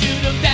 should have